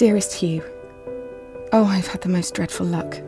Dearest Hue, Oh, I've had the most dreadful luck.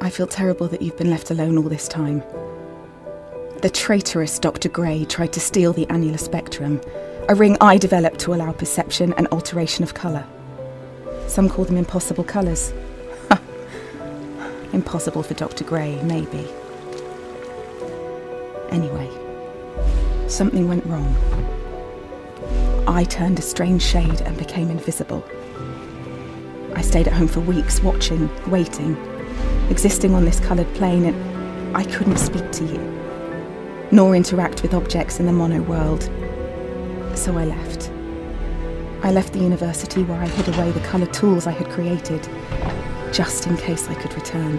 I feel terrible that you've been left alone all this time. The traitorous Dr. Grey tried to steal the annular spectrum, a ring I developed to allow perception and alteration of colour. Some call them impossible colours. impossible for Dr. Grey, maybe. Anyway, something went wrong. I turned a strange shade and became invisible. I stayed at home for weeks, watching, waiting, existing on this coloured plane, and I couldn't speak to you, nor interact with objects in the mono world. So I left. I left the university where I hid away the coloured tools I had created, just in case I could return.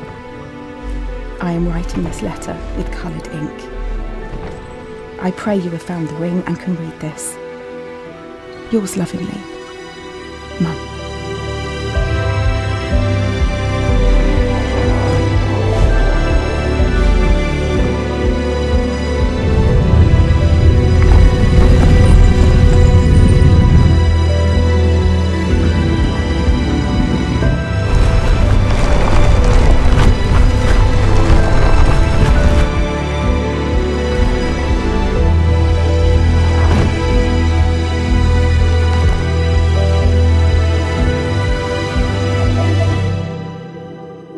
I am writing this letter with coloured ink. I pray you have found the ring and can read this. Yours lovingly, Mum.